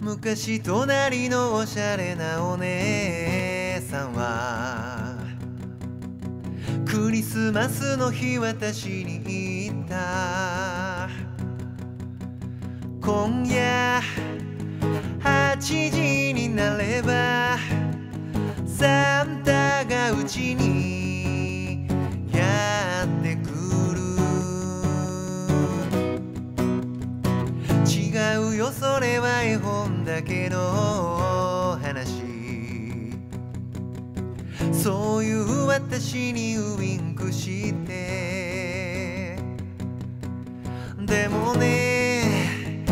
昔隣のおしゃれなお姉さんはクリスマスの日私に言った。今夜8時になればサンタがうちに。よそれは絵本だけの話。そういう私にウインクして。でもね